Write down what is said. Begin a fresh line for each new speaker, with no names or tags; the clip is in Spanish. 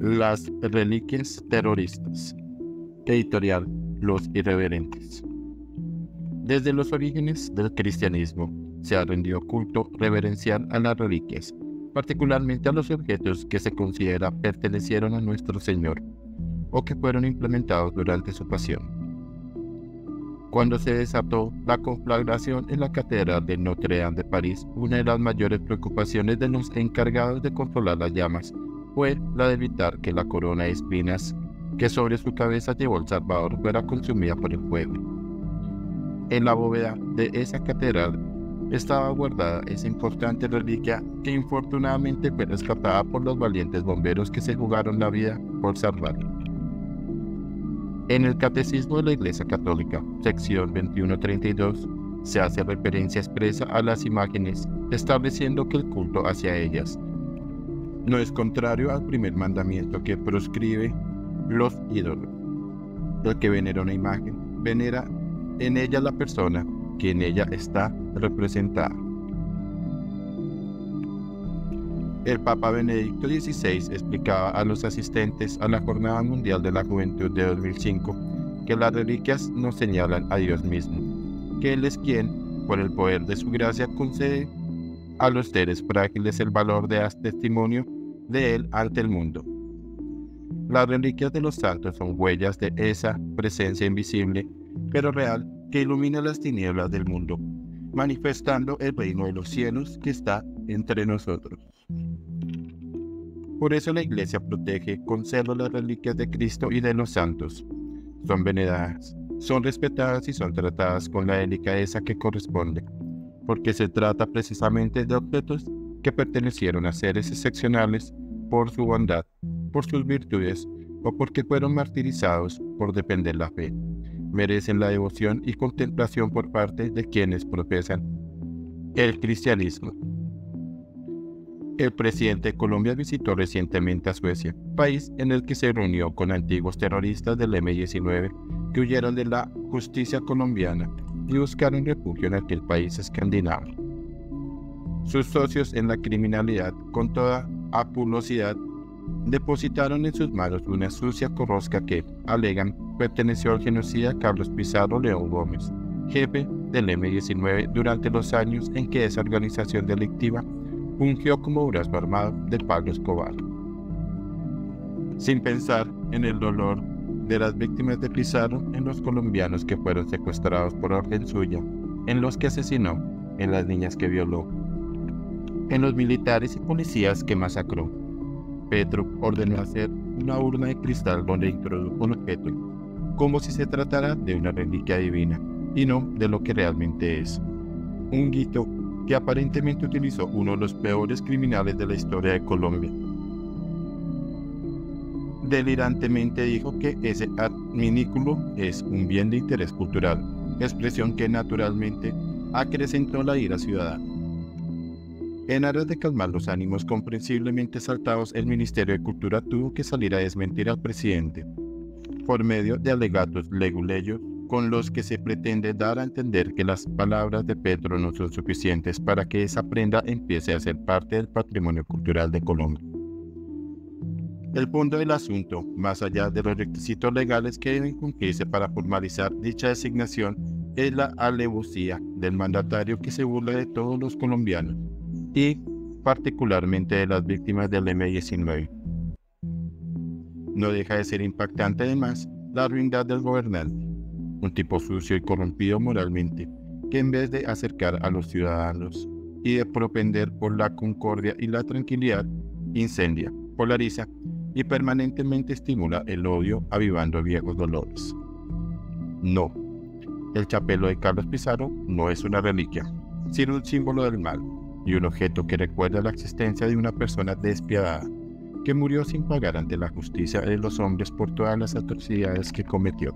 Las reliquias terroristas. Editorial Los Irreverentes. Desde los orígenes del cristianismo se ha rendido culto reverencial a las reliquias, particularmente a los objetos que se considera pertenecieron a nuestro Señor o que fueron implementados durante su pasión. Cuando se desató la conflagración en la Catedral de Notre Dame de París, una de las mayores preocupaciones de los encargados de controlar las llamas fue la de evitar que la corona de espinas que sobre su cabeza llevó el Salvador fuera consumida por el fuego. En la bóveda de esa catedral estaba guardada esa importante reliquia que infortunadamente fue rescatada por los valientes bomberos que se jugaron la vida por salvarla. En el Catecismo de la Iglesia Católica, sección 2132, se hace referencia expresa a las imágenes, estableciendo que el culto hacia ellas no es contrario al primer mandamiento que proscribe los ídolos. El que venera una imagen, venera en ella la persona que en ella está representada. El Papa Benedicto XVI explicaba a los asistentes a la Jornada Mundial de la Juventud de 2005 que las reliquias nos señalan a Dios mismo, que Él es quien, por el poder de su gracia, concede a los seres frágiles el valor de dar testimonio de Él ante el mundo. Las reliquias de los santos son huellas de esa presencia invisible, pero real, que ilumina las tinieblas del mundo, manifestando el reino de los cielos que está entre nosotros. Por eso la Iglesia protege, conserva las reliquias de Cristo y de los santos. Son veneradas, son respetadas y son tratadas con la delicadeza que corresponde porque se trata precisamente de objetos que pertenecieron a seres excepcionales por su bondad, por sus virtudes o porque fueron martirizados por defender la fe. Merecen la devoción y contemplación por parte de quienes profesan el cristianismo. El presidente de Colombia visitó recientemente a Suecia, país en el que se reunió con antiguos terroristas del M-19 que huyeron de la justicia colombiana y buscaron refugio en aquel país escandinavo. Sus socios en la criminalidad, con toda apulosidad, depositaron en sus manos una sucia corrosca que, alegan, perteneció al genocida Carlos Pizarro León Gómez, jefe del M-19 durante los años en que esa organización delictiva fungió como brazo armado de Pablo Escobar. Sin pensar en el dolor de las víctimas de Pizarro en los colombianos que fueron secuestrados por orden suya, en los que asesinó, en las niñas que violó, en los militares y policías que masacró. Petro ordenó hacer una urna de cristal donde introdujo un objeto, como si se tratara de una reliquia divina y no de lo que realmente es. Un guito que aparentemente utilizó uno de los peores criminales de la historia de Colombia, delirantemente dijo que ese adminículo es un bien de interés cultural, expresión que naturalmente acrecentó la ira ciudadana. En aras de calmar los ánimos comprensiblemente saltados, el Ministerio de Cultura tuvo que salir a desmentir al presidente, por medio de alegatos leguleyos con los que se pretende dar a entender que las palabras de Petro no son suficientes para que esa prenda empiece a ser parte del patrimonio cultural de Colombia. El punto del asunto, más allá de los requisitos legales que deben cumplirse para formalizar dicha designación, es la alevosía del mandatario que se burla de todos los colombianos y particularmente de las víctimas del M-19. No deja de ser impactante además la ruindad del gobernante, un tipo sucio y corrompido moralmente, que en vez de acercar a los ciudadanos y de propender por la concordia y la tranquilidad, incendia, polariza y permanentemente estimula el odio avivando viejos dolores. No, el chapelo de Carlos Pizarro no es una reliquia, sino un símbolo del mal y un objeto que recuerda la existencia de una persona despiadada que murió sin pagar ante la justicia de los hombres por todas las atrocidades que cometió.